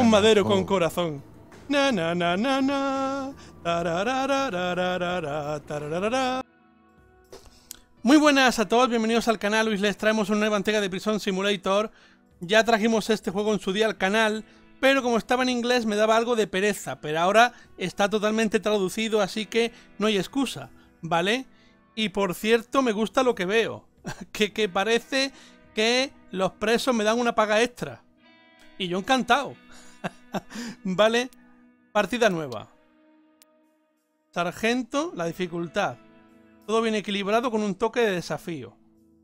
Un madero con corazón. Na na na na na. Muy buenas a todos, bienvenidos al canal. Hoy les traemos una nueva entrega de Prison Simulator. Ya trajimos este juego en su día al canal, pero como estaba en inglés me daba algo de pereza, pero ahora está totalmente traducido, así que no hay excusa, ¿vale? Y por cierto, me gusta lo que veo, que, que parece que los presos me dan una paga extra. Y yo encantado. ¿Vale? Partida nueva. Sargento, la dificultad. Todo bien equilibrado con un toque de desafío.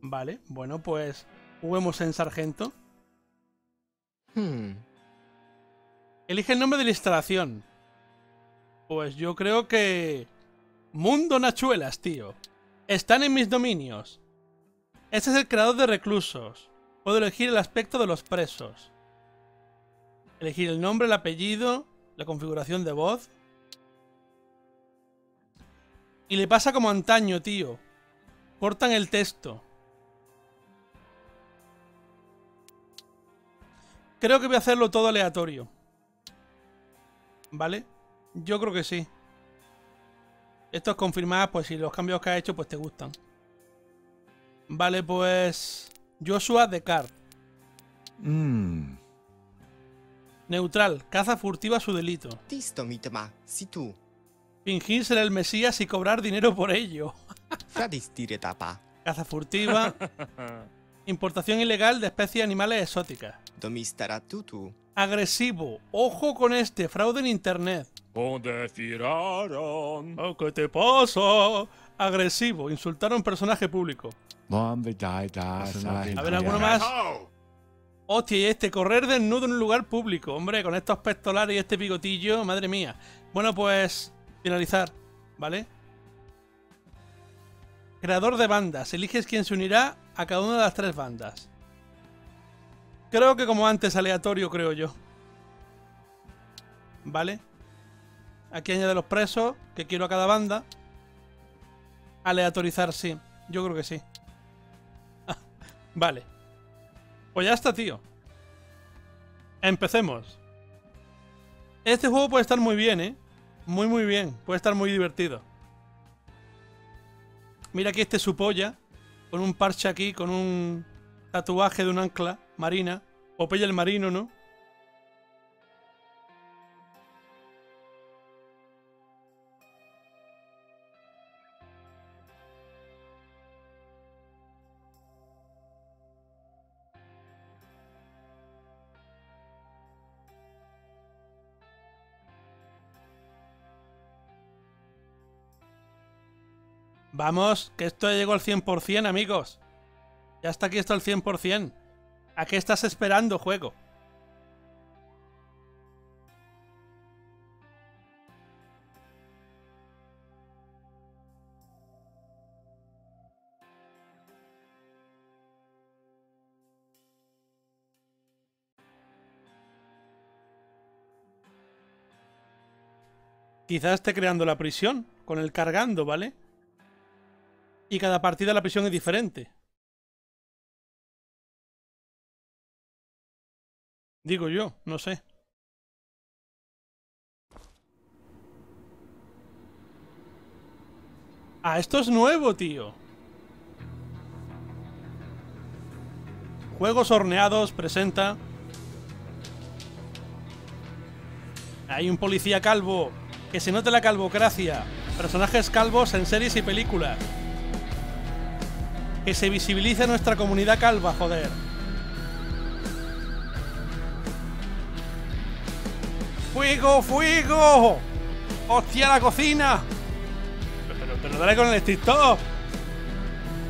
Vale, bueno, pues juguemos en sargento. Hmm. Elige el nombre de la instalación. Pues yo creo que... Mundo Nachuelas, tío. Están en mis dominios. Este es el creador de reclusos. Puedo elegir el aspecto de los presos. Elegir el nombre, el apellido, la configuración de voz. Y le pasa como antaño, tío. Cortan el texto. Creo que voy a hacerlo todo aleatorio. ¿Vale? Yo creo que sí. Esto es confirmar, pues si los cambios que ha hecho, pues te gustan. Vale, pues... Joshua Descartes. Mm. Neutral. Caza furtiva su delito. Tisto mitama, si tu. Fingir ser el Mesías y cobrar dinero por ello. Tapa. Caza furtiva. Importación ilegal de especies animales exóticas. Domistara tutu. Agresivo. Ojo con este. Fraude en internet. ¿Dónde tiraron? Oh, ¿Qué te pasa? Agresivo. Insultar a un personaje público. A ver, ¿alguno más? Hostia, y este, correr desnudo en un lugar público. Hombre, con estos pectorales y este picotillo, madre mía. Bueno, pues, finalizar, ¿vale? Creador de bandas. Eliges quién se unirá a cada una de las tres bandas. Creo que como antes, aleatorio, creo yo. ¿Vale? Aquí añade los presos, que quiero a cada banda. Aleatorizar, sí. Yo creo que sí. vale. Pues ya está, tío. Empecemos. Este juego puede estar muy bien, ¿eh? Muy, muy bien. Puede estar muy divertido. Mira aquí este su polla. Con un parche aquí, con un tatuaje de un ancla marina. Popeye el marino, ¿no? Vamos, que esto ya llegó al 100%, amigos. Ya está aquí esto al 100%. ¿A qué estás esperando, juego? Quizás esté creando la prisión, con el cargando, ¿vale? Y cada partida la prisión es diferente. Digo yo, no sé. Ah, esto es nuevo, tío. Juegos horneados presenta. Hay un policía calvo. Que se note la calvocracia. Personajes calvos en series y películas. Que se visibilice nuestra comunidad calva, joder. ¡Fuego, fuego! ¡Hostia, la cocina! Pero, pero dale con el TikTok.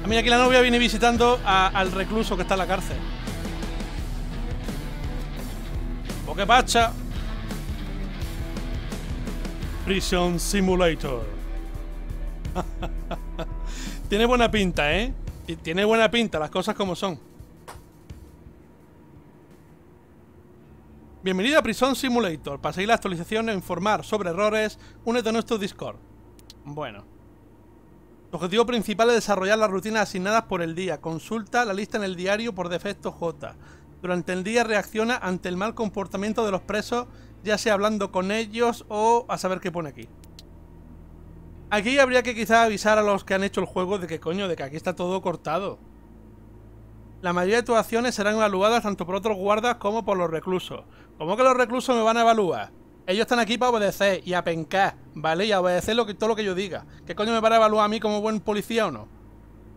A mí aquí la novia viene visitando al recluso que está en la cárcel. ¡Boque pacha! Prison Simulator. Tiene buena pinta, ¿eh? Ti- Tiene buena pinta, las cosas como son. Bienvenido a Prison Simulator. Para seguir la actualización e informar sobre errores, únete a nuestro Discord. Bueno. Tu objetivo principal es desarrollar las rutinas asignadas por el día. Consulta la lista en el diario por defecto J. Durante el día reacciona ante el mal comportamiento de los presos, ya sea hablando con ellos o a saber qué pone aquí. Aquí habría que quizá avisar a los que han hecho el juego de que coño, de que aquí está todo cortado. La mayoría de tus acciones serán evaluadas tanto por otros guardas como por los reclusos. ¿Cómo que los reclusos me van a evaluar? Ellos están aquí para obedecer y a pencar, ¿vale? Y a obedecer lo que, todo lo que yo diga. ¿Qué coño me van a evaluar a mí como buen policía o no?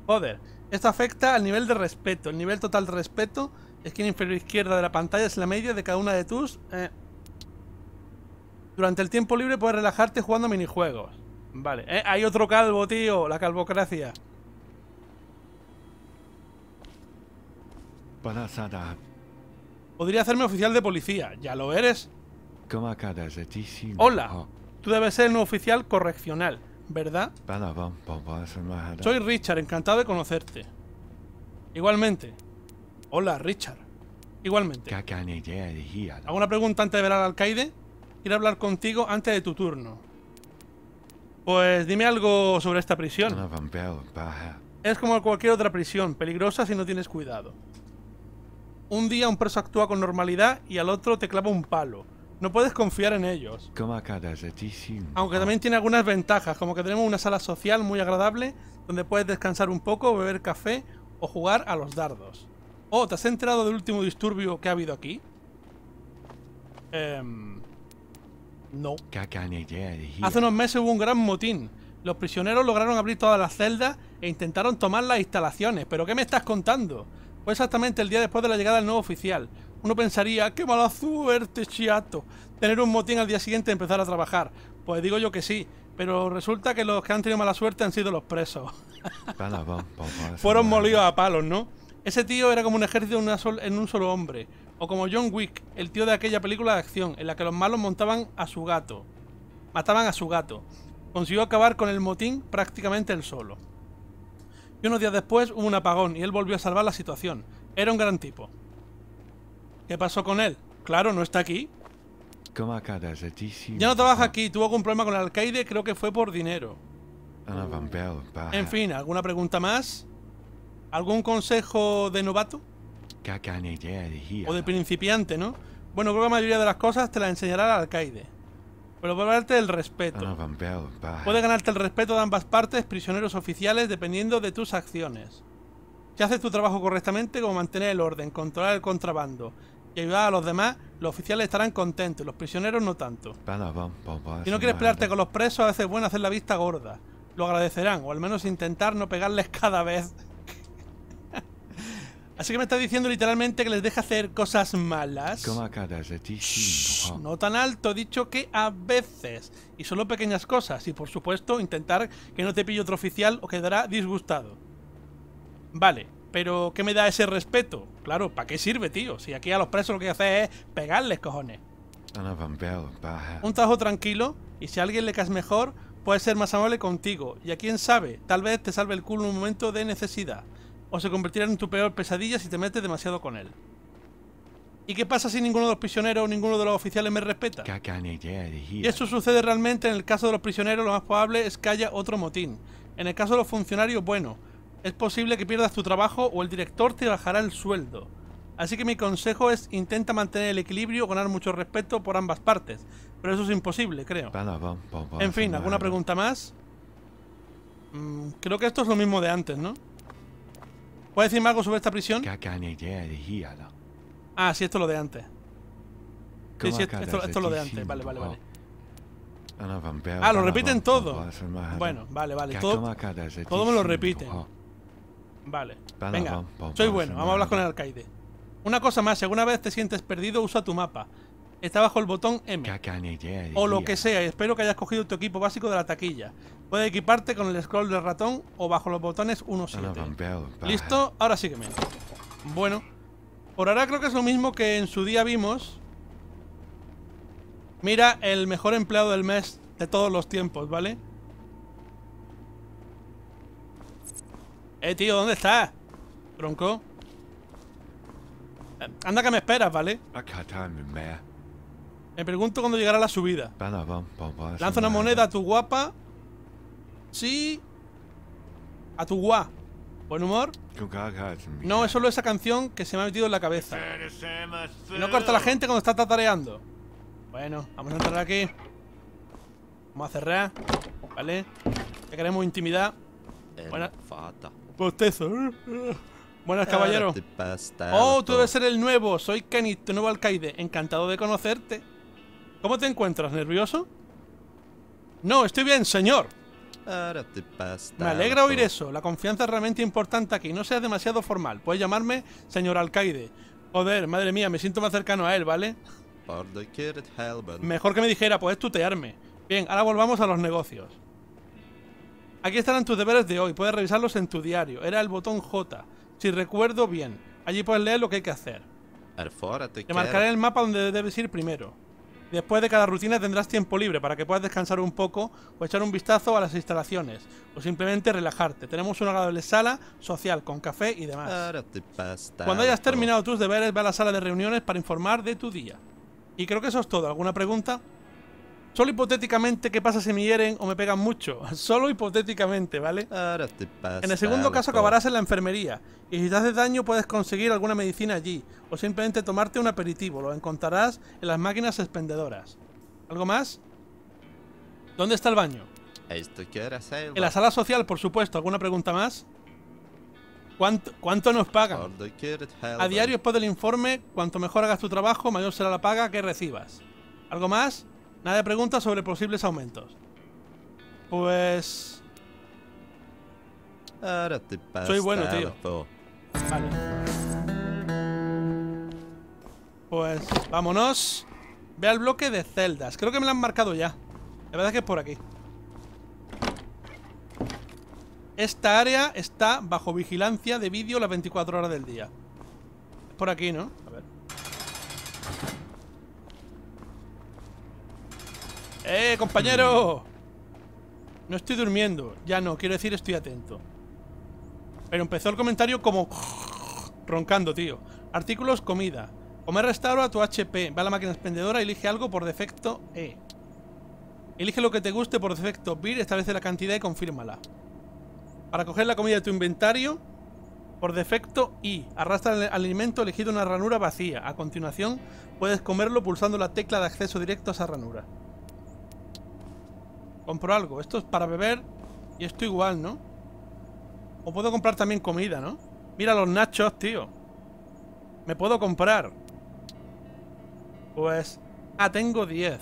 Joder. Esto afecta al nivel de respeto. El nivel total de respeto, esquina inferior izquierda de la pantalla, es la media de cada una de tus... eh. Durante el tiempo libre puedes relajarte jugando minijuegos. Vale. Eh, hay otro calvo, tío. La calvocracia. Podría hacerme oficial de policía. Ya lo eres. Hola. Tú debes ser el nuevo oficial correccional, ¿verdad? Soy Richard, encantado de conocerte. Igualmente. Hola, Richard. Igualmente. ¿Alguna pregunta antes de ver al alcaide? Quiero hablar contigo antes de tu turno. Pues dime algo sobre esta prisión. Es como cualquier otra prisión, peligrosa si no tienes cuidado. Un día un preso actúa con normalidad y al otro te clava un palo. No puedes confiar en ellos. Aunque también tiene algunas ventajas, como que tenemos una sala social muy agradable donde puedes descansar un poco, beber café o jugar a los dardos. Oh, ¿te has enterado del último disturbio que ha habido aquí? Em, no. Hace unos meses hubo un gran motín. Los prisioneros lograron abrir todas las celdas e intentaron tomar las instalaciones. ¿Pero qué me estás contando? Fue exactamente el día después de la llegada del nuevo oficial. Uno pensaría, qué mala suerte, chiato, tener un motín al día siguiente y empezar a trabajar. Pues digo yo que sí, pero resulta que los que han tenido mala suerte han sido los presos. Fueron molidos a palos, ¿no? Ese tío era como un ejército en, una sol- en un solo hombre. O como John Wick, el tío de aquella película de acción, en la que los malos montaban a su gato. Mataban a su gato. Consiguió acabar con el motín prácticamente él solo. Y unos días después hubo un apagón y él volvió a salvar la situación. Era un gran tipo. ¿Qué pasó con él? Claro, no está aquí. Ya no trabaja aquí, tuvo algún problema con el alcaide, creo que fue por dinero. En fin, ¿alguna pregunta más? ¿Algún consejo de novato? O de principiante, ¿no? Bueno, creo que la mayoría de las cosas te las enseñará el alcaide. Pero por darte el respeto. Baha. Puedes ganarte el respeto de ambas partes, prisioneros oficiales, dependiendo de tus acciones. Si haces tu trabajo correctamente, como mantener el orden, controlar el contrabando y ayudar a los demás, los oficiales estarán contentos, los prisioneros no tanto. Si no quieres pelearte con los presos, a veces es bueno hacer la vista gorda. Lo agradecerán, o al menos intentar no pegarles cada vez. Así que me estás diciendo literalmente que les deja hacer cosas malas. No tan alto, he dicho que a veces. Y solo pequeñas cosas. Y por supuesto, intentar que no te pille otro oficial o quedará disgustado. Vale, pero ¿qué me da ese respeto? Claro, ¿para qué sirve, tío? Si aquí a los presos lo que hace es pegarles, cojones. Un trabajo tranquilo, y si a alguien le caes mejor, puede ser más amable contigo. Y a quién sabe, tal vez te salve el culo en un momento de necesidad. O se convertirá en tu peor pesadilla si te metes demasiado con él. ¿Y qué pasa si ninguno de los prisioneros o ninguno de los oficiales me respeta? Y eso sucede realmente en el caso de los prisioneros, lo más probable es que haya otro motín. En el caso de los funcionarios, bueno, es posible que pierdas tu trabajo o el director te bajará el sueldo. Así que mi consejo es intenta mantener el equilibrio ganar mucho respeto por ambas partes. Pero eso es imposible, creo. En fin, ¿alguna pregunta más? Mm, creo que esto es lo mismo de antes, ¿no? ¿Puedes decirme algo sobre esta prisión? Ah, sí, esto es lo de antes. Sí, sí, esto, esto- esto es lo de antes. Vale, vale, vale. Ah, lo repiten todo. Bueno, vale, vale. Todo, todo me lo repiten. Vale. Venga, soy bueno. Vamos a hablar con el alcaide. Una cosa más, si alguna vez te sientes perdido, usa tu mapa. Está bajo el botón M. O lo que sea, y espero que hayas cogido tu equipo básico de la taquilla. Puedes equiparte con el scroll del ratón o bajo los botones 1 7. ¿Listo? Ahora sígueme. Bueno, por ahora creo que es lo mismo que en su día vimos. Mira el mejor empleado del mes de todos los tiempos, ¿vale? Eh, tío, ¿dónde estás? Bronco. Eh, Anda que me esperas, ¿vale? Me pregunto cuándo llegará la subida. Lanza una moneda a tu guapa. Sí. A tu gua. ¿Buen humor? No, es solo esa canción que se me ha metido en la cabeza. Y no corta la gente cuando está tatareando. Bueno, vamos a entrar aquí. Vamos a cerrar. ¿Vale? Ya queremos intimidad. Buena- Fata. Postezo. Buenas, caballero. Oh, tú debes ser el nuevo. Soy Kenneth, tu nuevo alcaide. Encantado de conocerte. ¿Cómo te encuentras? ¿Nervioso? No, estoy bien, señor. Me alegra oír eso. La confianza es realmente importante aquí. No seas demasiado formal. Puedes llamarme señor alcaide. Joder, madre mía, me siento más cercano a él, ¿vale? Mejor que me dijera, puedes tutearme. Bien, ahora volvamos a los negocios. Aquí estarán tus deberes de hoy. Puedes revisarlos en tu diario. Era el botón J. Si recuerdo bien. Allí puedes leer lo que hay que hacer. Te marcaré el mapa donde debes ir primero. Después de cada rutina tendrás tiempo libre para que puedas descansar un poco o echar un vistazo a las instalaciones o simplemente relajarte. Tenemos una agradable sala social con café y demás. Cuando hayas terminado tus deberes, ve a la sala de reuniones para informar de tu día. Y creo que eso es todo. ¿Alguna pregunta? Solo hipotéticamente, ¿qué pasa si me hieren o me pegan mucho? Solo hipotéticamente, ¿vale? En el segundo caso acabarás en la enfermería y si te haces daño puedes conseguir alguna medicina allí o simplemente tomarte un aperitivo, lo encontrarás en las máquinas expendedoras. ¿Algo más? ¿Dónde está el baño? En la sala social, por supuesto. ¿Alguna pregunta más? ¿Cuánto, cuánto nos pagan? A diario después del informe, cuanto mejor hagas tu trabajo, mayor será la paga que recibas. ¿Algo más? Nada de preguntas sobre posibles aumentos. Pues... Soy bueno, tío. Vale. Pues vámonos. Ve al bloque de celdas. Creo que me lo han marcado ya. La verdad es que es por aquí. Esta área está bajo vigilancia de vídeo las 24 horas del día. Es por aquí, ¿no? A ver. ¡Eh, compañero! No estoy durmiendo. Ya no, quiero decir estoy atento. Pero empezó el comentario como... Roncando, tío. Artículos, comida. Comer restaura tu HP. Va a la máquina expendedora elige algo por defecto E. Elige lo que te guste por defecto BIR, establece la cantidad y confírmala. Para coger la comida de tu inventario, por defecto I. Arrastra el alimento elegido una ranura vacía. A continuación, puedes comerlo pulsando la tecla de acceso directo a esa ranura. Compro algo. Esto es para beber y esto igual, ¿no? O puedo comprar también comida, ¿no? Mira los nachos, tío. Me puedo comprar. Pues... Ah, tengo 10.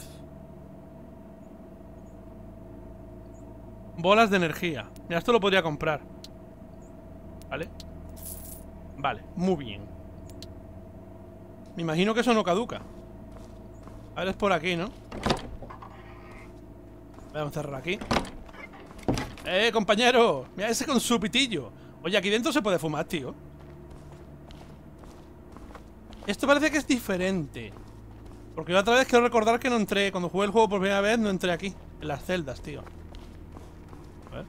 Bolas de energía. Mira, esto lo podría comprar. ¿Vale? Vale, muy bien. Me imagino que eso no caduca. A ver, es por aquí, ¿no? Vamos a cerrar aquí. ¡Eh, compañero! Mira ese con su pitillo. Oye, aquí dentro se puede fumar, tío. Esto parece que es diferente. Porque yo otra vez quiero recordar que no entré. Cuando jugué el juego por primera vez, no entré aquí. En las celdas, tío. A ver.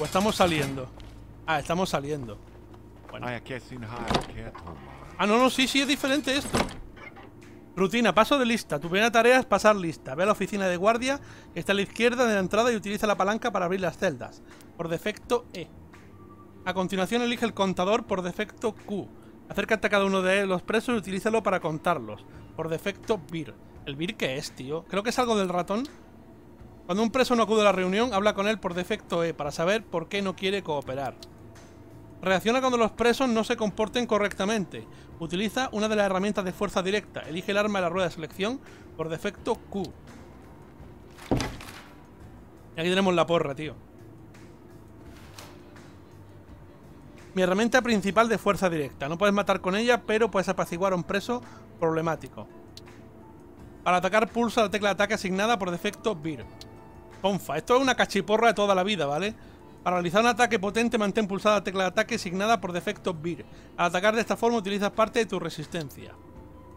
O estamos saliendo. Ah, estamos saliendo. Bueno. Ah, no, no, sí, sí, es diferente esto. Rutina, paso de lista. Tu primera tarea es pasar lista. Ve a la oficina de guardia que está a la izquierda de la entrada y utiliza la palanca para abrir las celdas. Por defecto E. A continuación elige el contador por defecto Q. Acércate a cada uno de los presos y utilízalo para contarlos. Por defecto BIR. ¿El BIR qué es, tío? Creo que es algo del ratón. Cuando un preso no acude a la reunión, habla con él por defecto E para saber por qué no quiere cooperar. Reacciona cuando los presos no se comporten correctamente. Utiliza una de las herramientas de fuerza directa. Elige el arma de la rueda de selección por defecto Q. Y aquí tenemos la porra, tío. Mi herramienta principal de fuerza directa. No puedes matar con ella, pero puedes apaciguar a un preso problemático. Para atacar pulsa la tecla de ataque asignada por defecto BIR. Ponfa. Esto es una cachiporra de toda la vida, ¿vale? Para realizar un ataque potente, mantén pulsada la tecla de ataque asignada por defecto BIR. Al atacar de esta forma utilizas parte de tu resistencia.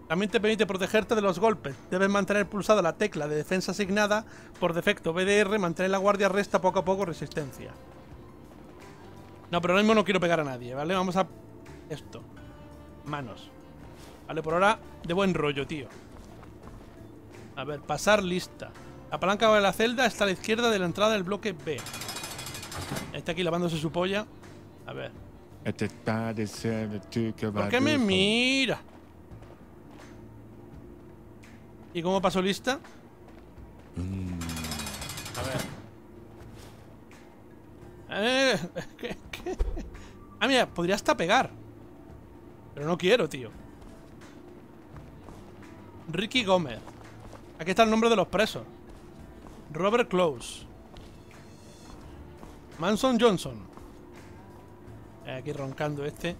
También te permite protegerte de los golpes. Debes mantener pulsada la tecla de defensa asignada por defecto BDR. Mantener la guardia resta poco a poco resistencia. No, pero ahora mismo no quiero pegar a nadie, ¿vale? Vamos a... Esto. Manos. Vale, por ahora de buen rollo, tío. A ver, pasar lista. La palanca de la celda está a la izquierda de la entrada del bloque B. Está aquí lavándose su polla. A ver. Este está de ser tu que va ¿Por qué me mira? ¿Y cómo pasó lista? Mm, A ver. ¿qué- qué? Ah, mira, podría hasta pegar. Pero no quiero, tío. Ricky Gómez. Aquí está el nombre de los presos. Robert Close. Manson Johnson. Aquí roncando este.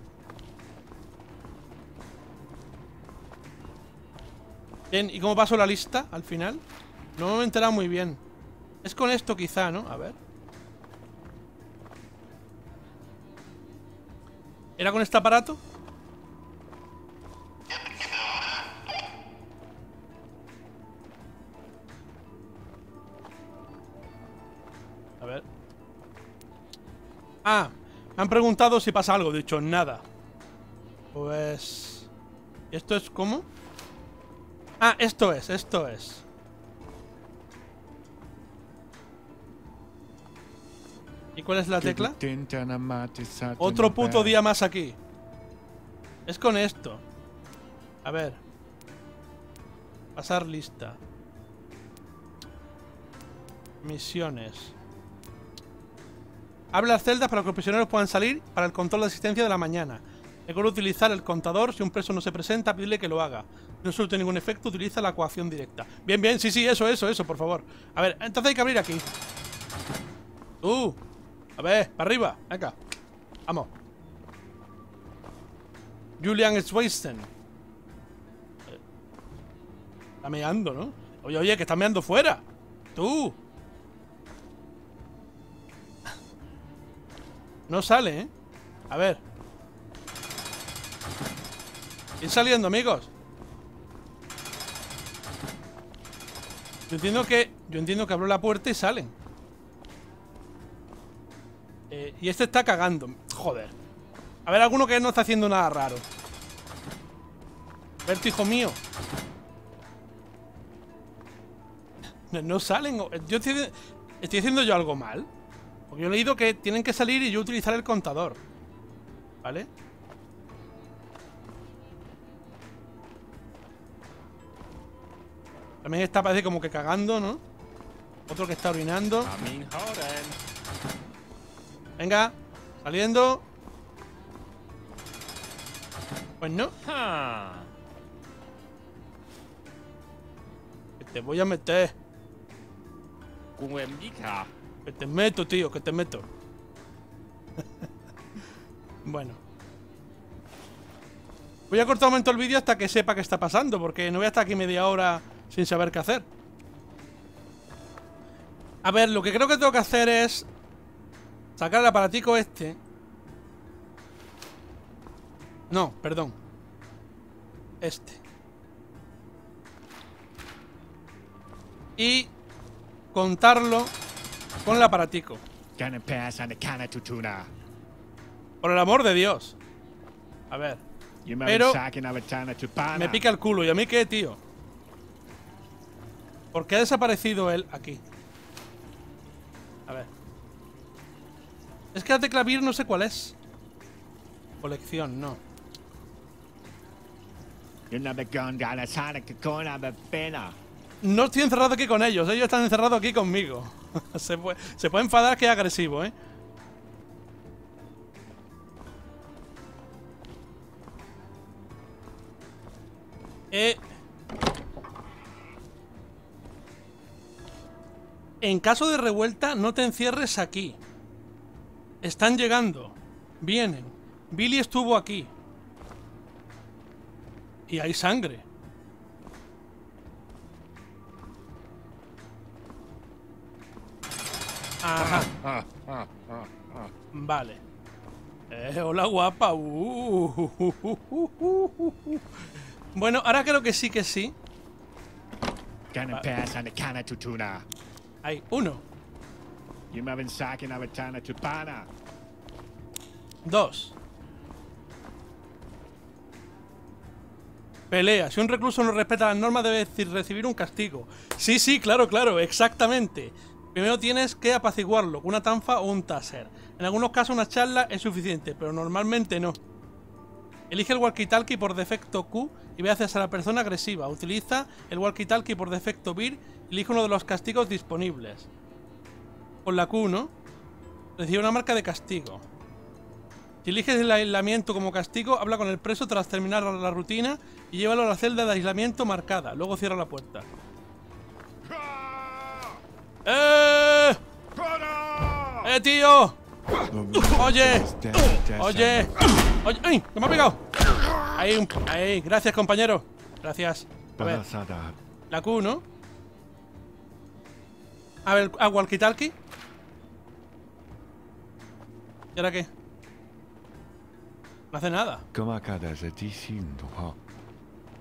Bien, ¿y cómo pasó la lista al final? No me enterado muy bien. Es con esto quizá, ¿no? A ver. ¿Era con este aparato? Ah, me han preguntado si pasa algo. He dicho, nada. Pues... ¿Esto es cómo? Ah, esto es, esto es. ¿Y cuál es la tecla? Otro puto día más aquí. Es con esto. A ver. Pasar lista. Misiones. Abre las celdas para que los prisioneros puedan salir para el control de asistencia de la mañana. Recuerda utilizar el contador. Si un preso no se presenta, pídele que lo haga. No surte ningún efecto, utiliza la coacción directa. Bien, bien, sí, sí, eso, eso, eso, por favor. A ver, entonces hay que abrir aquí. Tú. A ver, para arriba. Venga. Vamos. Julian Schweisten. Eh, Está meando, ¿no? Oye, oye, que está meando fuera. Tú. No sale, ¿eh? A ver. Ir saliendo, amigos. Yo entiendo que. Yo entiendo que abro la puerta y salen. Eh, y este está cagando. Joder. A ver, alguno que no está haciendo nada raro. Berto, hijo mío. No, salen. Yo estoy, estoy haciendo yo algo mal. Porque yo he leído que tienen que salir y yo utilizar el contador. ¿Vale? También está parece como que cagando, ¿no? Otro que está orinando. Venga, saliendo. Pues no, te voy a meter. Que te meto, tío, que te meto. bueno. Voy a cortar un momento el vídeo hasta que sepa qué está pasando, porque no voy a estar aquí media hora sin saber qué hacer. A ver, lo que creo que tengo que hacer es sacar el aparatico este. No, perdón. Este. Y contarlo con el aparatico. Por el amor de Dios. A ver. Pero-. Me pica el culo. ¿Y a mí qué, tío? ¿Por qué ha desaparecido él aquí? A ver. Es que la tecla vir no sé cuál es. Colección, no. No estoy encerrado aquí con ellos. Ellos están encerrados aquí conmigo. se, puede, se puede enfadar que es agresivo, ¿eh? Eh... En caso de revuelta, no te encierres aquí. Están llegando. Vienen. Billy estuvo aquí. Y hay sangre. Ajá. Ah, ah, ah. Vale. Eh, hola guapa. Uh, uh, uh, uh, uh, uh, uh. Bueno, ahora creo que sí que sí. Hay uno, dos. Pelea. Si un recluso no respeta las normas debe decir- recibir un castigo. Sí, sí, claro, claro, exactamente. Primero tienes que apaciguarlo con una tanfa o un taser. En algunos casos una charla es suficiente, pero normalmente no. Elige el walkie-talkie por defecto Q y ve hacia la persona agresiva. Utiliza el walkie-talkie por defecto BIR y elige uno de los castigos disponibles. Con la Q, ¿no? Recibe una marca de castigo. Si eliges el aislamiento como castigo, habla con el preso tras terminar la rutina y llévalo a la celda de aislamiento marcada. Luego cierra la puerta. ¡Eh! ¡Eh! Tío! ¡Oye! ¡Oye! ¡Oye! ¡Ay! ¡Que me ha pegado! ¡Ahí! ¡Ahí! Gracias, compañero. Gracias. La Q, ¿no? A ver, a ah, walkie-talkie. ¿Y ahora qué? No hace nada.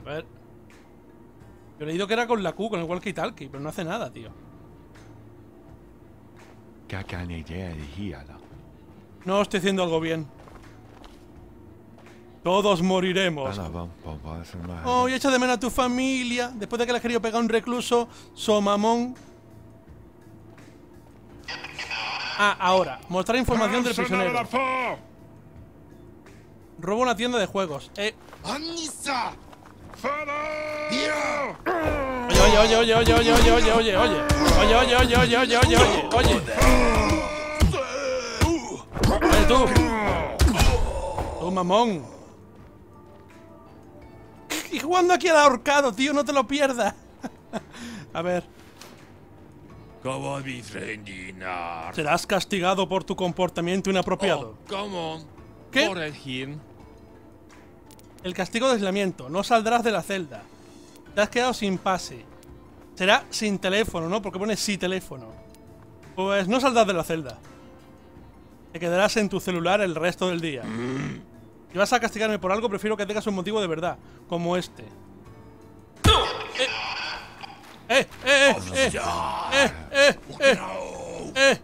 A ver. Yo he leído que era con la Q, con el walkie-talkie, pero no hace nada, tío. No estoy haciendo algo bien. Todos moriremos. Oh, y echa de menos a tu familia. Después de que le has querido pegar un recluso, somamón. Ah, ahora. Mostrar información del prisionero. Robo una tienda de juegos. Eh. Oye, oye, oye, oye, oye, oye, oye, oye, oye. Oye, oye, oye, oye, oye, oye, oye, oye. Oye, tú. Tú, mamón. Y jugando aquí al ahorcado, tío, no te lo pierdas. A ver. Friendinar. Serás castigado por tu comportamiento inapropiado. Oh, ¿Cómo? ¿Qué? Corregir. El castigo de aislamiento. No saldrás de la celda. Te has quedado sin pase. Será sin teléfono, ¿no? Porque pone sí teléfono. Pues no saldrás de la celda. Te quedarás en tu celular el resto del día. Si vas a castigarme por algo, prefiero que tengas un motivo de verdad, como este. ¡Eh! ¡Eh! ¡Eh! ¡Eh! ¡Eh! ¡Eh! ¡Eh! ¡Eh! ¡Eh! ¡Eh!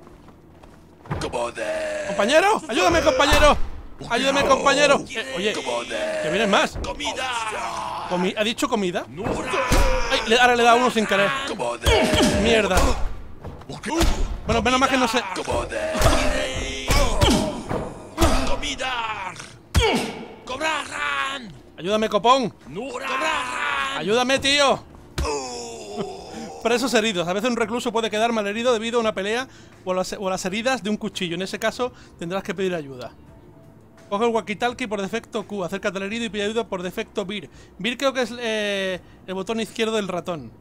¡Compañero! ¡Ayúdame, compañero! ¡Ayúdame, compañero! Eh, oye, que vienes más. ¡Comida! ¿Ha dicho comida? Ahora le da uno sin querer. Mierda. Bueno, menos mal que no sé. Ayúdame, copón. Ayúdame, tío. Presos heridos. A veces un recluso puede quedar mal herido debido a una pelea o las heridas de un cuchillo. En ese caso, tendrás que pedir ayuda. Coge el walkie-talkie por defecto Q. Acércate al herido y pide ayuda por defecto BIR. BIR creo que es eh, el botón izquierdo del ratón.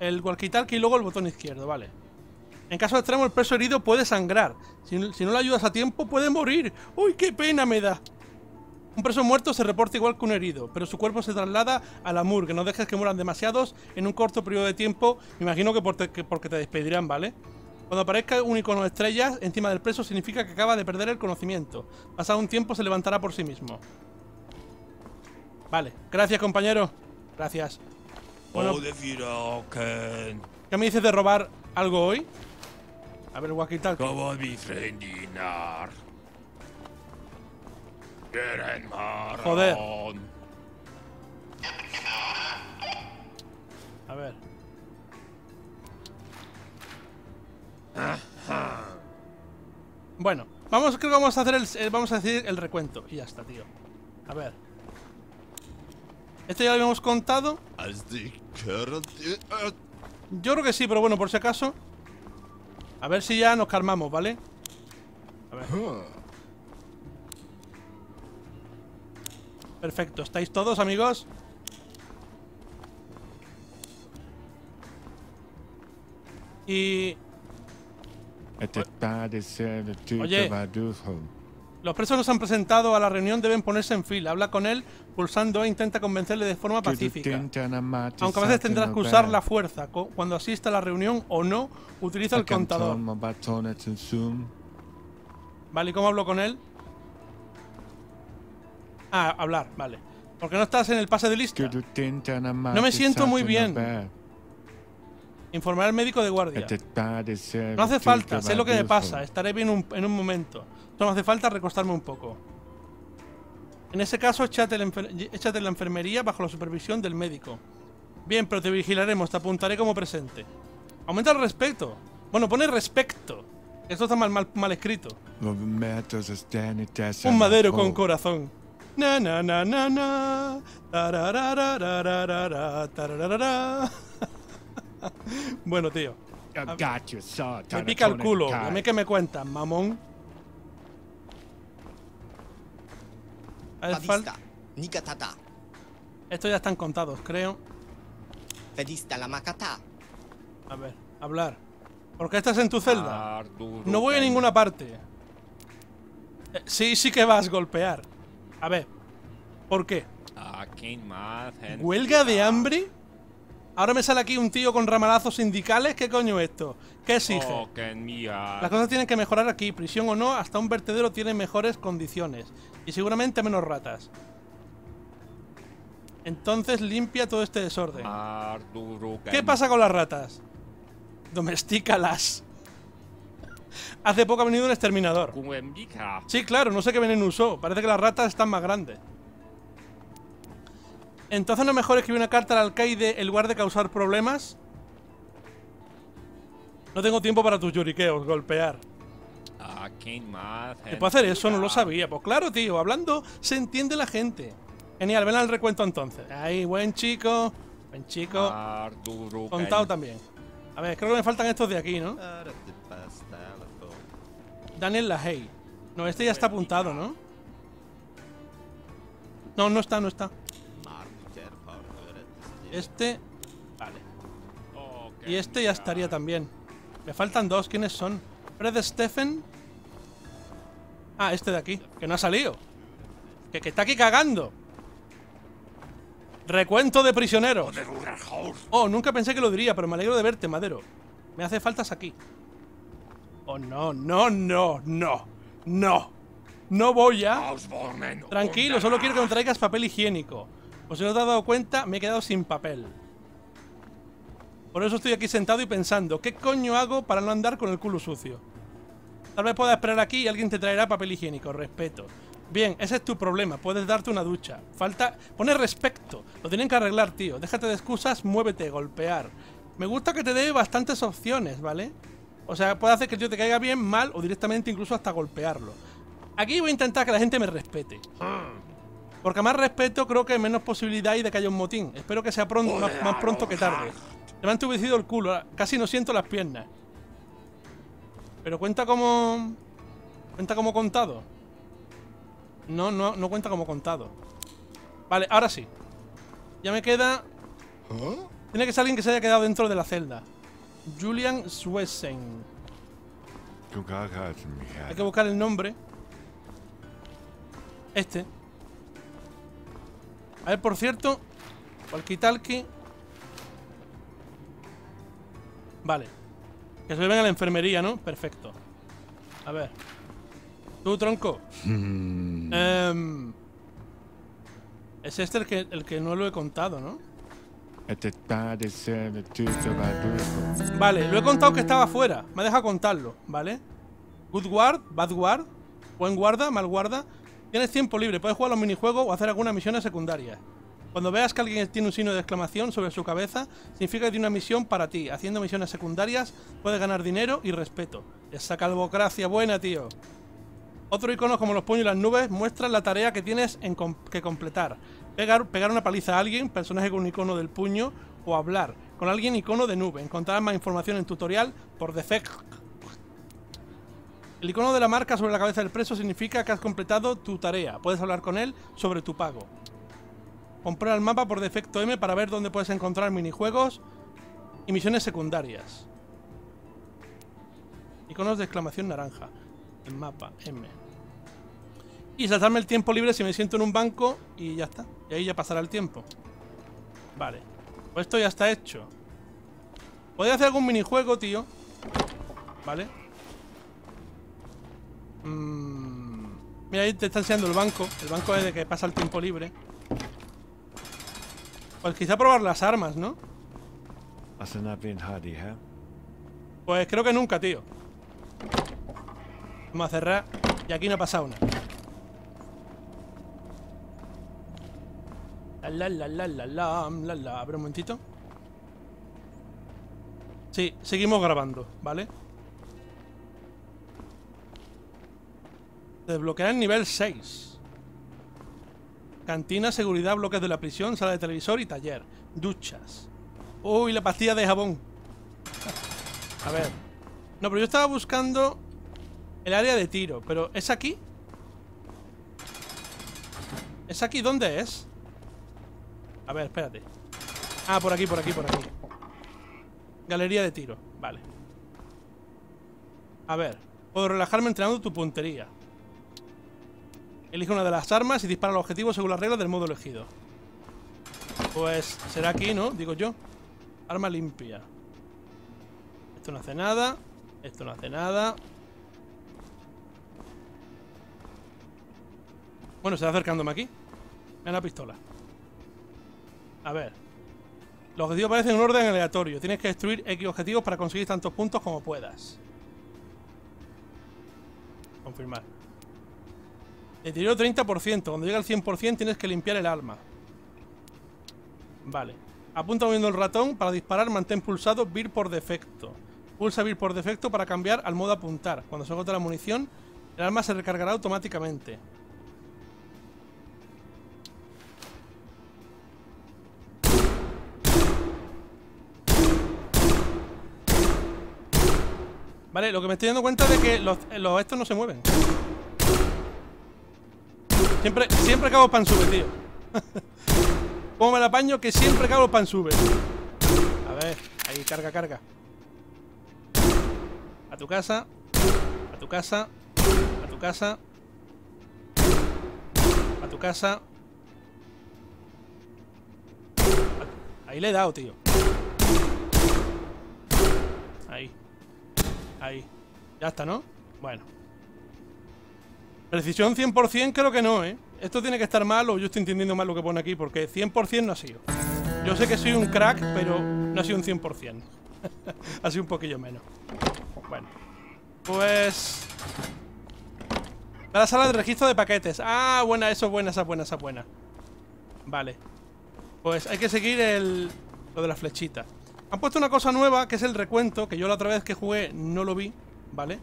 El walkie-talkie y luego el botón izquierdo, vale. En caso extremo, el preso herido puede sangrar. Si, no- le ayudas a tiempo, puede morir. ¡Uy, qué pena me da! Un preso muerto se reporta igual que un herido, pero su cuerpo se traslada a la morgue. No dejes que mueran demasiados en un corto periodo de tiempo. Me imagino que, por porque te despedirán, ¿vale? Cuando aparezca un icono de estrellas encima del preso significa que acaba de perder el conocimiento. Pasado un tiempo se levantará por sí mismo. Vale, gracias compañero. Gracias. Bueno. ¿qué me dices de robar algo hoy? A ver, walkie-talkie. Como mi friendinar. Joder. A ver. Bueno, vamos, creo que vamos a hacer el, el- vamos a decir el recuento y ya está, tío. A ver. Este ya lo habíamos contado. Yo creo que sí, pero bueno, por si acaso. A ver si ya nos calmamos, ¿vale? A ver. Perfecto, ¿estáis todos, amigos? Y Este está de ser de tu Oye. trabajo. los presos que se han presentado a la reunión deben ponerse en fila. Habla con él pulsando e intenta convencerle de forma pacífica. Aunque a veces tendrás que usar la fuerza. Cuando asista a la reunión o no, utiliza el contador. Vale, ¿y cómo hablo con él? Ah, hablar, vale. Porque no estás en el pase de lista. No me siento muy bien. Informar al médico de guardia. No hace falta, sé lo que me pasa, estaré bien un- en un momento. Solo hace falta recostarme un poco. En ese caso, échate, la en la enfermería bajo la supervisión del médico. Bien, pero te vigilaremos, te apuntaré como presente. Aumenta el respeto. Bueno, pone respecto. Esto está mal, mal, mal escrito. Un madero con corazón. Na na na na na. Bueno, tío. Saw. Me pica el culo. A mí que me cuentas, mamón. Estos ya están contados, creo. Fedista la macata. A ver, hablar. ¿Por qué estás en tu celda? No voy a ninguna parte. Eh, sí, sí que vas a golpear. A ver. ¿Por qué? En- ¿Huelga de hambre? Ahora me sale aquí un tío con ramalazos sindicales. ¿Qué coño es esto? ¿Qué exige? Oken mia. Las cosas tienen que mejorar aquí. Prisión o no, hasta un vertedero tiene mejores condiciones. Y seguramente menos ratas. Entonces limpia todo este desorden. ¿Qué pasa con las ratas? Domestícalas. Hace poco ha venido un exterminador. Sí, claro, no sé qué veneno usó. Parece que las ratas están más grandes. Entonces no es mejor escribir una carta al alcaide en lugar de causar problemas. No tengo tiempo para tus lloriqueos, golpear. ¿Te en- puedo hacer eso? No lo sabía. Pues claro, tío, hablando se entiende la gente. Genial, ven al recuento entonces. Ahí, buen chico. Buen chico. Contado también. A ver, creo que me faltan estos de aquí, ¿no? Daniel Lahey. No, este ya está apuntado, ¿no? No, no está, no está. Este. Vale. Y este ya estaría también. Me faltan dos. ¿Quiénes son? Fred Stephen. Ah, este de aquí. Que no ha salido. Que, que está aquí cagando. Recuento de prisioneros. Oh, nunca pensé que lo diría, pero me alegro de verte, Madero. Me hace faltas aquí. Oh, no, no, no, no. No. No voy a... Tranquilo, solo quiero que me traigas papel higiénico. Pues si te has dado cuenta, me he quedado sin papel. Por eso estoy aquí sentado y pensando, ¿qué coño hago para no andar con el culo sucio? Tal vez pueda esperar aquí y alguien te traerá papel higiénico, respeto. Bien, ese es tu problema, puedes darte una ducha. Falta... Pone respecto. Lo tienen que arreglar, tío. Déjate de excusas, muévete, golpear. Me gusta que te dé bastantes opciones, ¿vale? O sea, puede hacer que tío te caiga bien, mal o directamente incluso hasta golpearlo. Aquí voy a intentar que la gente me respete. Porque a más respeto creo que menos posibilidad hay de que haya un motín. Espero que sea pronto, más, más pronto que tarde. Se me ha entubecido el culo, casi no siento las piernas. Pero cuenta como... Cuenta como contado. No, no, no cuenta como contado. Vale, ahora sí. Ya me queda... Tiene que ser alguien que se haya quedado dentro de la celda. Julian Swesen. Hay que buscar el nombre. Este. A ver, por cierto. Walkie-talkie. Vale. Que se lleven a la enfermería, ¿no? Perfecto. A ver. Tú, tronco. Em, es este el que, el que no lo he contado, ¿no? Vale, lo he contado que estaba fuera. Me ha dejado contarlo, ¿vale? Good guard, bad guard, buen guarda, mal guarda. Tienes tiempo libre, puedes jugar los minijuegos o hacer algunas misiones secundarias. Cuando veas que alguien tiene un signo de exclamación sobre su cabeza, significa que tiene una misión para ti. Haciendo misiones secundarias puedes ganar dinero y respeto. Esa calvocracia buena, tío. Otros iconos como los puños y las nubes muestran la tarea que tienes en que completar. Pegar, pegar una paliza a alguien, personaje con un icono del puño, o hablar con alguien icono de nube. Encontrarás más información en tutorial por defecto. El icono de la marca sobre la cabeza del preso significa que has completado tu tarea. Puedes hablar con él sobre tu pago. Comprar el mapa por defecto M para ver dónde puedes encontrar minijuegos y misiones secundarias. Iconos de exclamación naranja. El mapa M. Y saltarme el tiempo libre si me siento en un banco y ya está. Y ahí ya pasará el tiempo. Vale. Pues esto ya está hecho. Podría hacer algún minijuego, tío. Vale. Mm, Mira, ahí te está enseñando el banco. El banco es de que pasa el tiempo libre. Pues quizá probar las armas, ¿no? Pues creo que nunca, tío. Vamos a cerrar. Y aquí no ha pasado una. La la la la la la la la. A ver un momentito. Sí, seguimos grabando, ¿vale? Desbloquear el nivel 6. Cantina, seguridad, bloques de la prisión, sala de televisor y taller. Duchas. Uy, la pastilla de jabón. A ver. No, pero yo estaba buscando el área de tiro. Pero, ¿es aquí? ¿Es aquí? ¿Dónde es? A ver, espérate. Ah, por aquí, por aquí, por aquí. Galería de tiro. Vale. A ver. Puedo relajarme entrenando tu puntería. Elige una de las armas y dispara al objetivo según las reglas del modo elegido. Pues será aquí, ¿no? Digo yo. Arma limpia. Esto no hace nada. Esto no hace nada. Bueno, se está acercándome aquí. Mira la pistola. A ver. Los objetivos aparecen en un orden aleatorio. Tienes que destruir X objetivos para conseguir tantos puntos como puedas. Confirmar. Deterioro 30%. Cuando llega al 100% tienes que limpiar el arma. Vale. Apunta moviendo el ratón. Para disparar mantén pulsado BIR por defecto. Pulsa BIR por defecto para cambiar al modo apuntar. Cuando se agota la munición, el arma se recargará automáticamente. Vale, lo que me estoy dando cuenta de que los estos no se mueven. Siempre, siempre acabo pan sube, tío. ¿Cómo me la apaño que siempre acabo pan sube? A ver, ahí, carga, carga. A tu casa. A tu casa. A tu casa. A tu casa. Ahí le he dado, tío. Ahí. Ahí. Ya está, ¿no? Bueno. Precisión 100% creo que no, ¿eh? Esto tiene que estar mal o yo estoy entendiendo mal lo que pone aquí porque 100% no ha sido. Yo sé que soy un crack, pero no ha sido un 100%. ha sido un poquillo menos. Bueno. Pues... A la sala de registro de paquetes. Ah, buena, eso es buena, esa es buena, esa es buena. Vale. Pues hay que seguir el... Lo de la flechita. Han puesto una cosa nueva, que es el recuento, que yo la otra vez que jugué no lo vi, ¿vale?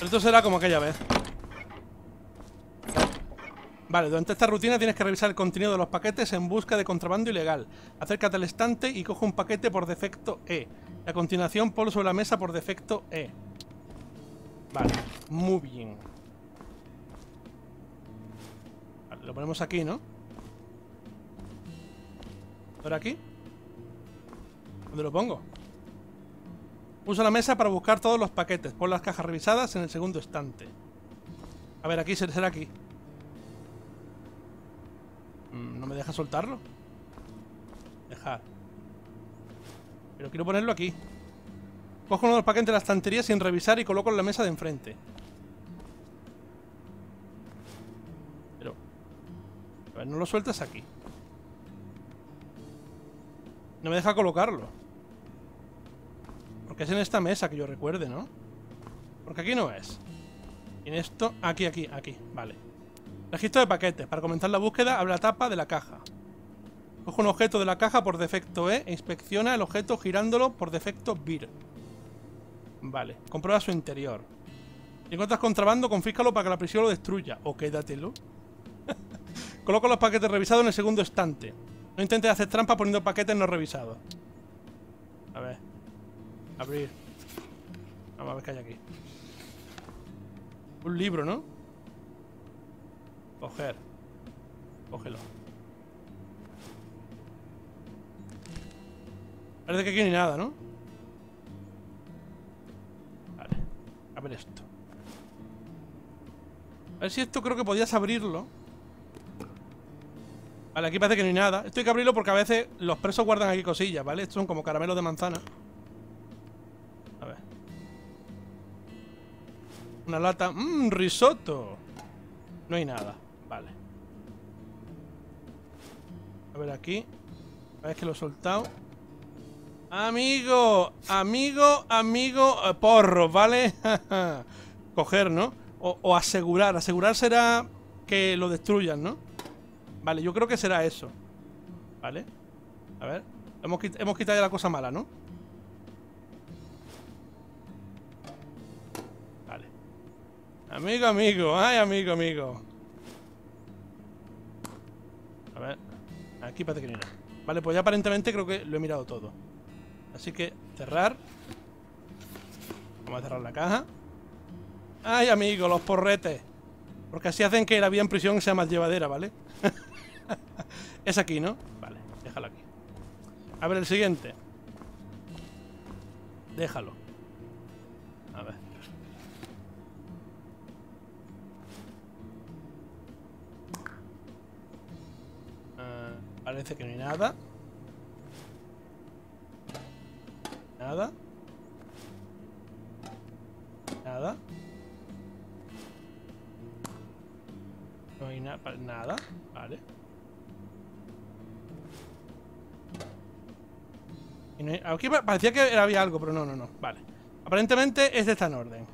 Esto será como aquella vez. Vale, durante esta rutina tienes que revisar el contenido de los paquetes en busca de contrabando ilegal. Acércate al estante y coge un paquete por defecto E. A continuación ponlo sobre la mesa por defecto E. Vale, muy bien. Vale, lo ponemos aquí, ¿no? ¿Ahora aquí? ¿Dónde lo pongo? Usa la mesa para buscar todos los paquetes. Pon las cajas revisadas en el segundo estante. A ver, aquí será aquí. Mm, ¿No me deja soltarlo? Dejar. Pero quiero ponerlo aquí. Cojo uno de los paquetes de la estantería sin revisar y coloco en la mesa de enfrente. Pero... A ver, no lo sueltas aquí. No me deja colocarlo. Porque es en esta mesa que yo recuerde, ¿no? Porque aquí no es. En esto... Aquí, aquí, aquí. Vale. Registro de paquetes. Para comenzar la búsqueda, abre la tapa de la caja. Coge un objeto de la caja por defecto E e inspecciona el objeto girándolo por defecto BIR. Vale. Comprueba su interior. Si encuentras contrabando, confíscalo para que la prisión lo destruya. O quédatelo. Coloca los paquetes revisados en el segundo estante. No intentes hacer trampa poniendo paquetes no revisados. A ver. Abrir. Vamos a ver qué hay aquí. Un libro, ¿no? Coger. Cógelo. Parece que aquí no hay nada, ¿no? Vale. A ver esto. A ver si esto creo que podías abrirlo. Vale, aquí parece que no hay nada. Esto hay que abrirlo porque a veces los presos guardan aquí cosillas, ¿vale? Estos son como caramelos de manzana. Una lata. Mmm, risotto. No hay nada. Vale. A ver aquí. A ver que lo he soltado. Amigo, amigo, amigo, eh, porro, ¿vale? Coger, ¿no? O, asegurar. Asegurar será que lo destruyan, ¿no? Vale, yo creo que será eso. Vale. A ver. Hemos, hemos quitado ya la cosa mala, ¿no? Amigo, amigo. Ay, amigo, amigo. A ver. Aquí parece que no. Vale, pues ya aparentemente creo que lo he mirado todo. Así que cerrar. Vamos a cerrar la caja. Ay, amigo, los porretes. Porque así hacen que la vida en prisión sea más llevadera, ¿vale? es aquí, ¿no? Vale, déjalo aquí. A ver, el siguiente. Déjalo. Parece que no hay nada. Nada. Nada. No hay na- nada. Vale. Aquí pa- parecía que había algo, pero no, no, no. Vale. Aparentemente este está en orden.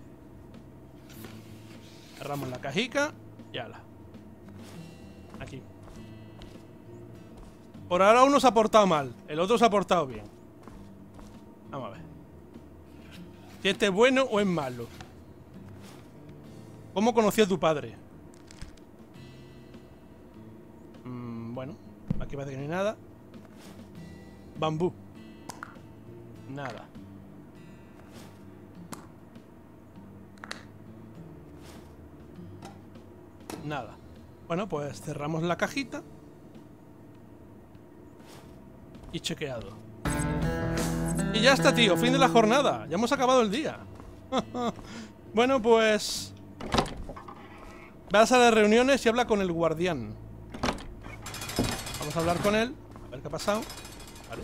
Cerramos la cajica y ala. Por ahora uno se ha portado mal, el otro se ha portado bien. Vamos a ver. Si este es bueno o es malo. ¿Cómo conoció a tu padre? Mm, bueno, aquí parece que no hay nada. Bambú. Nada. Nada. Bueno, pues cerramos la cajita. Y chequeado. Y ya está, tío. Fin de la jornada. Ya hemos acabado el día. bueno, pues... Ve a la sala de reuniones y habla con el guardián. Vamos a hablar con él. A ver qué ha pasado. Vale.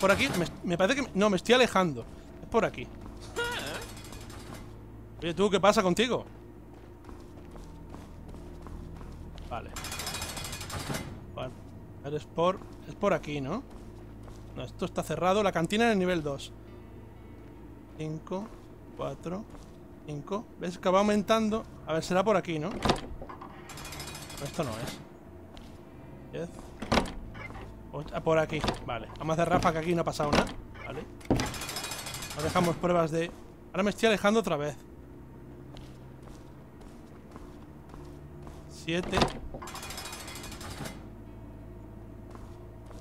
Por aquí. Me, me parece que... No, me estoy alejando. Es por aquí. Oye, tú, ¿qué pasa contigo? Vale. Bueno, eres por... Es por aquí, ¿no? No, esto está cerrado. La cantina en el nivel 2. 5, 4, 5. ¿Ves que va aumentando? A ver, será por aquí, ¿no? Esto no es. 10. Ocho- ah, por aquí. Vale. Vamos a cerrar para que aquí no ha pasado nada. Vale. Nos dejamos pruebas de... Ahora me estoy alejando otra vez. 7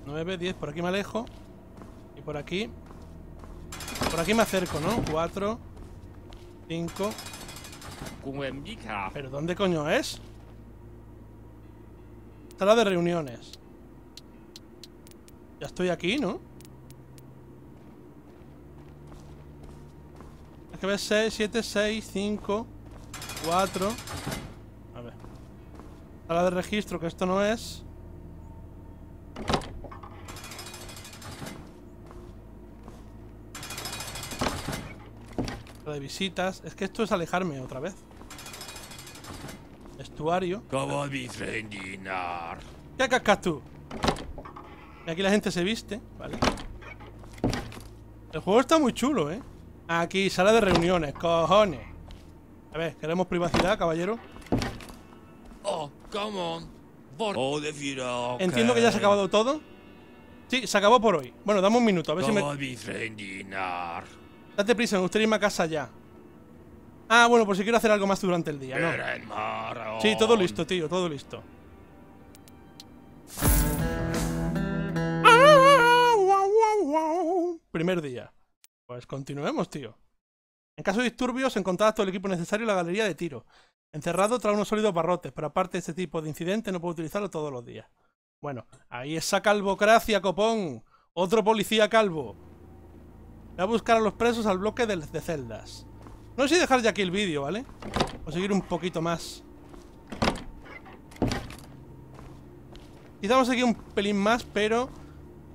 9, 10, por aquí me alejo Y por aquí Por aquí me acerco, ¿no? 4 5 Kuembika. ¿Pero dónde coño es? Sala de reuniones Ya estoy aquí, ¿no? Es que ves 6, 7, 6, 5 4 A ver Sala de registro, que esto no es Sala de visitas Es que esto es alejarme otra vez Estuario Como bifrendinar. ¿Qué cascas tú? Y aquí la gente se viste, ¿vale? El juego está muy chulo, ¿eh? Aquí, sala de reuniones, cojones. A ver, ¿queremos privacidad, caballero? Oh, come on. Oh. Entiendo que ya se ha acabado todo. Sí, se acabó por hoy. Bueno, dame un minuto, a ver si me... Date prisa, me gustaría irme a casa ya. Ah, bueno, por si quiero hacer algo más durante el día, ¿no? Maraon. Sí, todo listo, tío, todo listo. Primer día. Pues continuemos, tío. En caso de disturbios, encontrad todo el equipo necesario en la galería de tiro. Encerrado tras unos sólidos barrotes, pero aparte de este tipo de incidente no puedo utilizarlo todos los días. Bueno, ahí esa calvocracia, copón. Otro policía calvo. Voy a buscar a los presos al bloque de, de celdas. No sé si dejar ya aquí el vídeo, ¿vale? O seguir un poquito más. Quizá vamos a seguir un pelín más, pero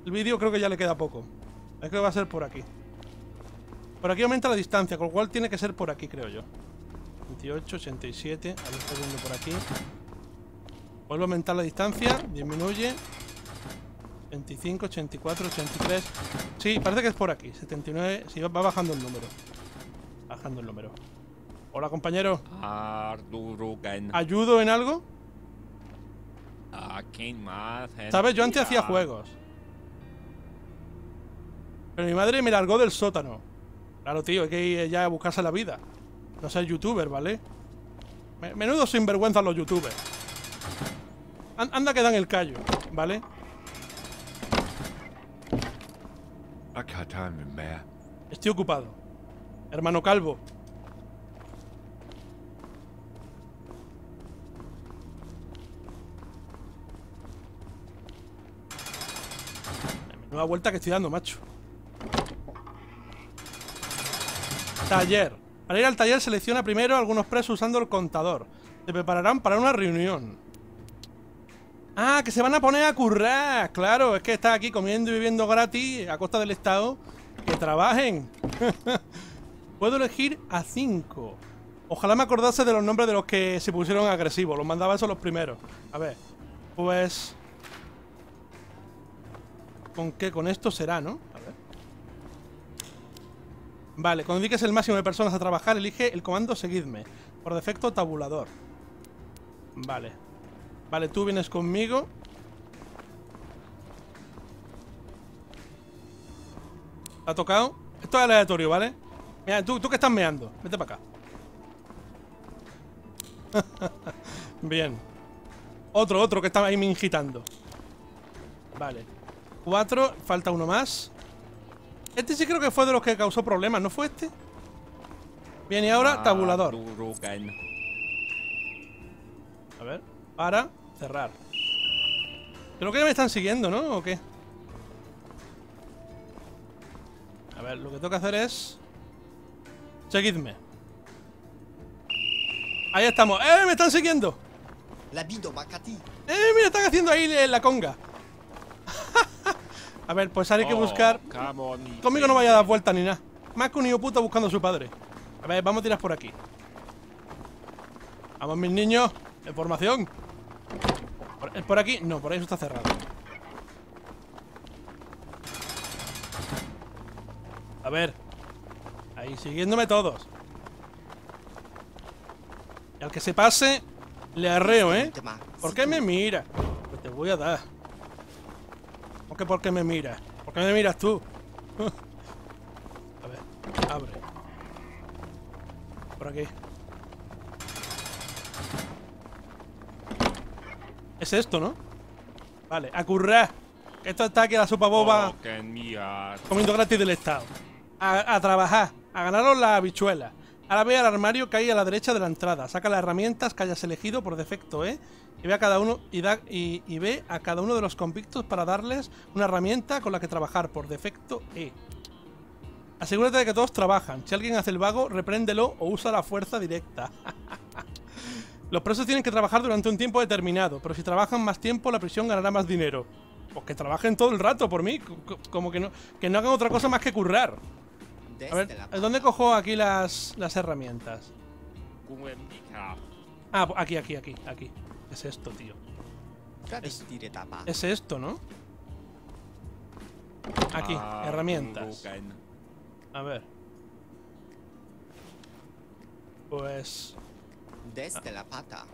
el vídeo creo que ya le queda poco. Es que va a ser por aquí. Por aquí aumenta la distancia, con lo cual tiene que ser por aquí, creo yo. 28, 87. A ver, estoy viendo por aquí. Vuelve a aumentar la distancia, disminuye. 25, 84, 83. Sí, parece que es por aquí. 79. Sí, va bajando el número. Bajando el número. Hola, compañero. ¿Ayudo en algo? ¿Sabes? Yo antes hacía juegos. Pero mi madre me largó del sótano. Claro, tío, hay que ir ya a buscarse la vida. No ser youtuber, ¿vale? Me- Menudo sinvergüenza los youtubers. An- anda que dan el callo, ¿vale? Estoy ocupado. Hermano calvo. Nueva vuelta que estoy dando, macho. Taller. Para ir al taller selecciona primero algunos presos usando el contador. Se prepararán para una reunión. Ah, que se van a poner a currar. Claro, es que está aquí comiendo y viviendo gratis a costa del Estado. Que trabajen. Puedo elegir a 5. Ojalá me acordase de los nombres de los que se pusieron agresivos. Los mandaba esos los primeros. A ver. Pues... ¿Con qué? Con esto será, ¿no? Vale, cuando indiques el máximo de personas a trabajar, elige el comando seguidme. Por defecto, tabulador. Vale. Vale, tú vienes conmigo. ¿Te ha tocado? Esto es aleatorio, ¿vale? Mira, tú, tú que estás meando. Vete para acá. Bien. Otro, otro que está ahí mingitando. Vale. Cuatro. Falta uno más. Este sí creo que fue de los que causó problemas, ¿no fue este? Bien, y ahora tabulador. Ardurugan. A ver. Para. Cerrar. Creo que ya me están siguiendo, ¿no? ¿O qué? A ver, lo que tengo que hacer es... Seguidme. Ahí estamos. ¡Eh! ¡Me están siguiendo! La. ¡Eh! Mira, están haciendo ahí la conga. A ver, pues hay que buscar... Oh, on, Conmigo no vaya a dar vuelta ni nada. Más que un hijo puta buscando a su padre. A ver, vamos a tirar por aquí. Vamos, mis niños. En formación. ¿Por, por aquí? No, por ahí eso está cerrado. A ver. Ahí, siguiéndome todos. Y al que se pase, le arreo, ¿eh? ¿Por qué me mira? Pues te voy a dar. ¿Cómo que por qué me miras? ¿Por qué me miras tú? a ver, abre. Por aquí. Es esto, ¿no? Vale, a currar. Que esto está aquí la sopa boba mía. comiendo gratis del Estado. A, a trabajar, a ganaros la habichuela. Ahora ve al armario que hay a la derecha de la entrada. Saca las herramientas que hayas elegido por defecto, ¿eh? Y ve a cada uno y, da, y, ve a cada uno de los convictos para darles una herramienta con la que trabajar por defecto, ¿eh? Asegúrate de que todos trabajan. Si alguien hace el vago, repréndelo o usa la fuerza directa. Los presos tienen que trabajar durante un tiempo determinado, pero si trabajan más tiempo, la prisión ganará más dinero. Pues que trabajen todo el rato por mí, co- co- como que no, que no hagan otra cosa más que currar. A ver, ¿dónde cojo aquí las, las herramientas? Ah, pues aquí, aquí, aquí, aquí. Es esto, tío. Es esto, ¿no? Aquí, Ah, herramientas. A ver. Pues... Desde la pata.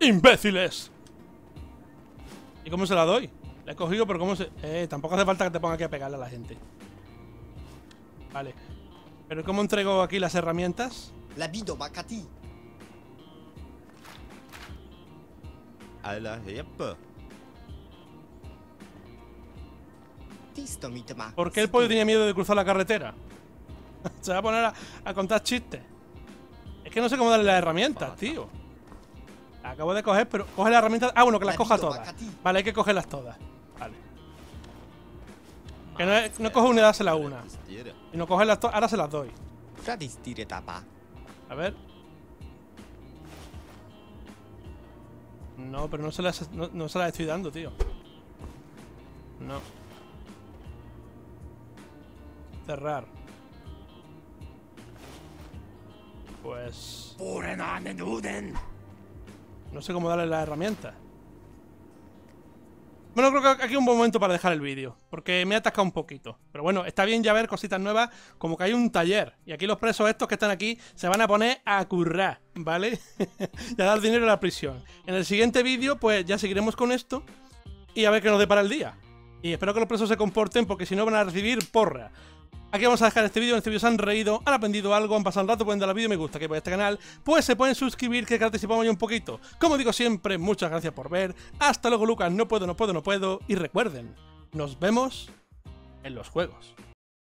¡Imbéciles! ¿Y cómo se la doy? La he cogido, pero ¿cómo se...? Eh, tampoco hace falta que te ponga aquí a pegarle a la gente. Vale. ¿Pero cómo entrego aquí las herramientas? La Bido heppe. Tisto mitema. ¿Por qué el pollo tenía miedo de cruzar la carretera? Se va a poner a, a contar chistes. Es que no sé cómo darle las herramientas, tío. La acabo de coger, pero coge las herramientas. Ah, bueno, que las La coja todas. Vale, hay que cogerlas todas. Que no, no coge una y dársela una. Y no coge las todas. Ahora se las doy. A ver. No, pero no se las, no, no se las estoy dando, tío. No. Cerrar. Pues... No sé cómo darle las herramientas. Bueno, creo que aquí es un buen momento para dejar el vídeo, porque me ha atascado un poquito. Pero bueno, está bien ya ver cositas nuevas, como que hay un taller. Y aquí los presos estos que están aquí se van a poner a currar, ¿vale? y a dar dinero a la prisión. En el siguiente vídeo, pues ya seguiremos con esto y a ver qué nos depara el día. Y espero que los presos se comporten, porque si no van a recibir porra. Aquí vamos a dejar este vídeo, en este vídeo se han reído, han aprendido algo, han pasado un rato, pueden darle al vídeo me gusta que por este canal, pues se pueden suscribir que participamos ya un poquito. Como digo siempre, muchas gracias por ver, hasta luego Lucas, no puedo, no puedo, no puedo, y recuerden, nos vemos en los juegos.